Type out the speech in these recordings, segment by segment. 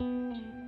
Música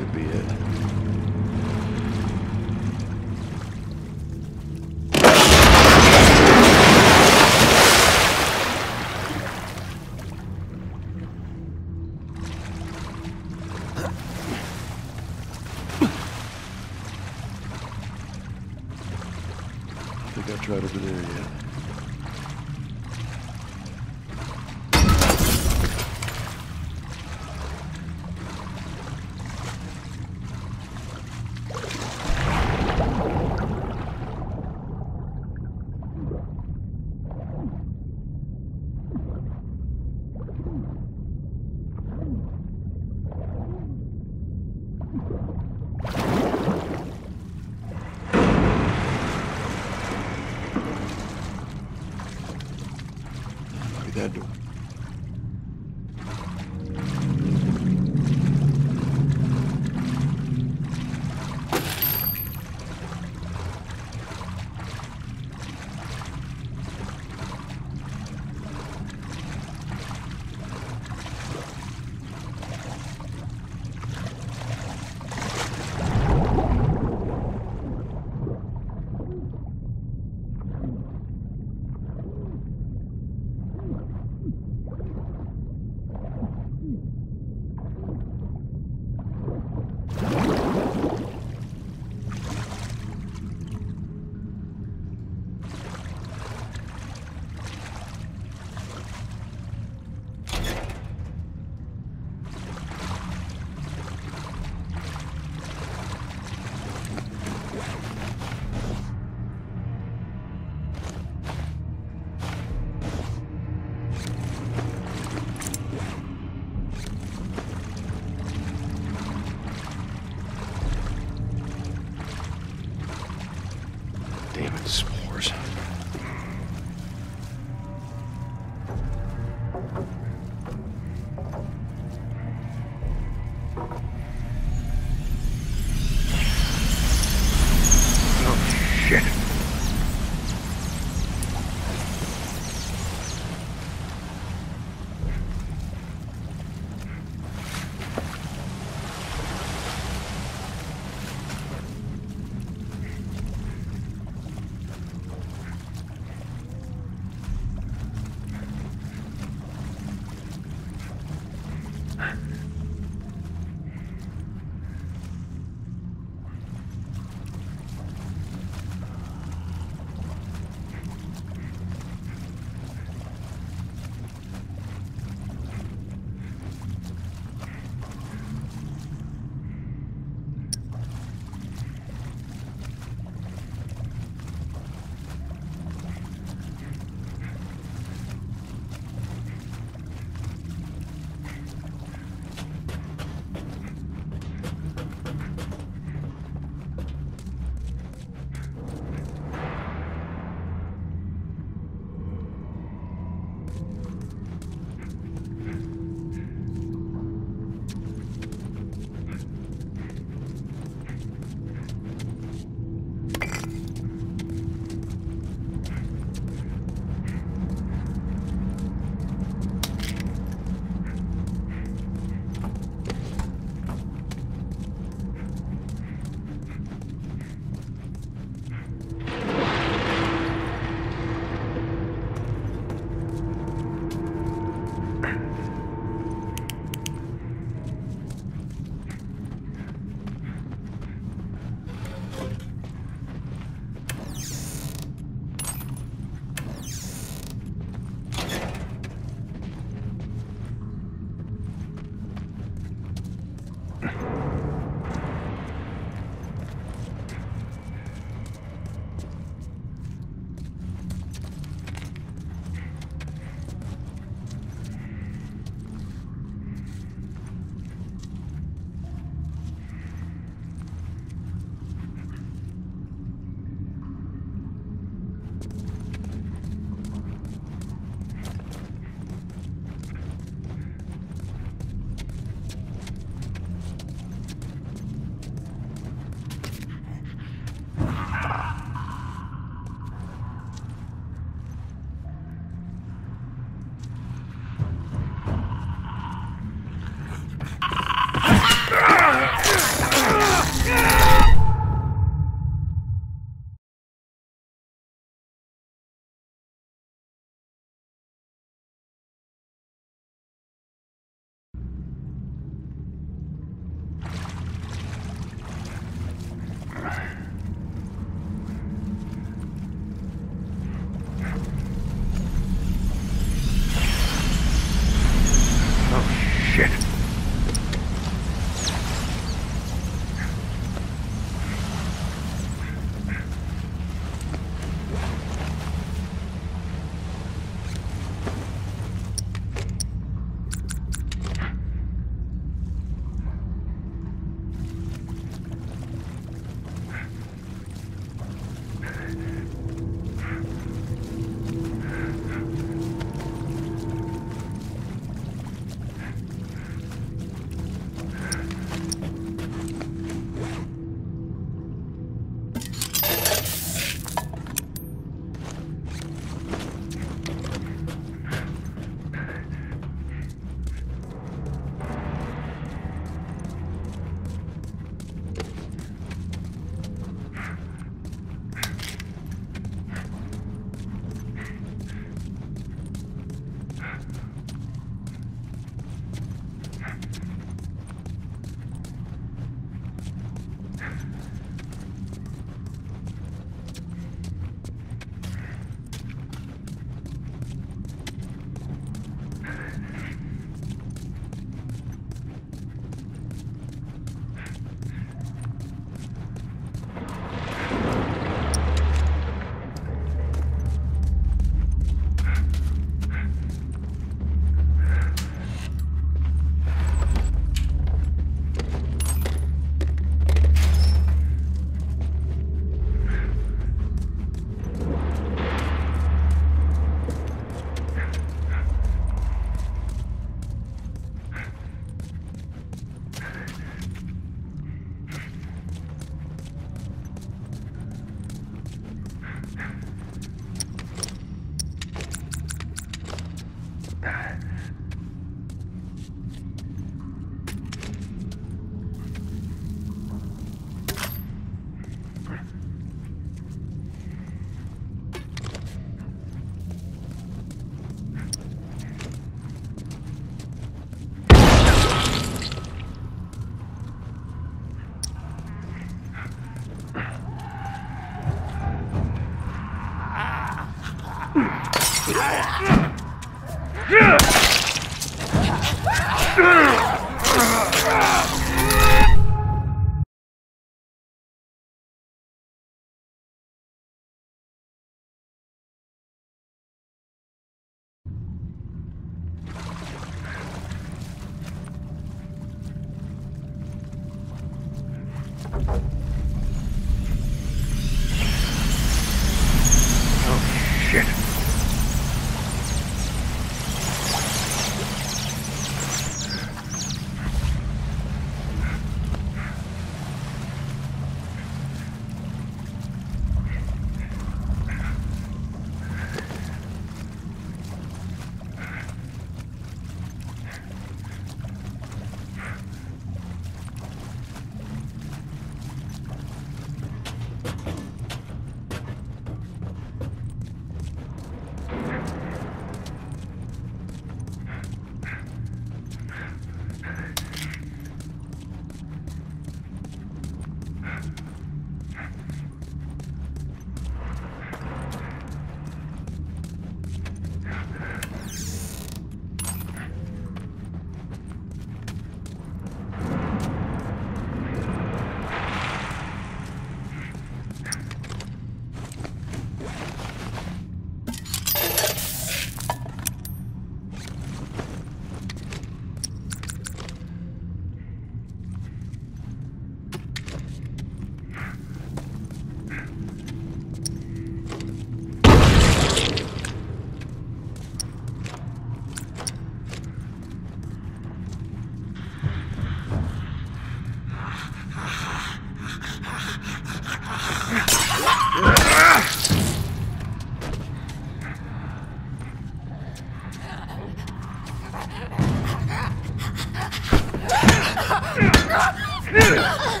Ugh!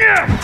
Damn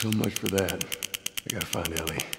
so much for that. I gotta find Ellie.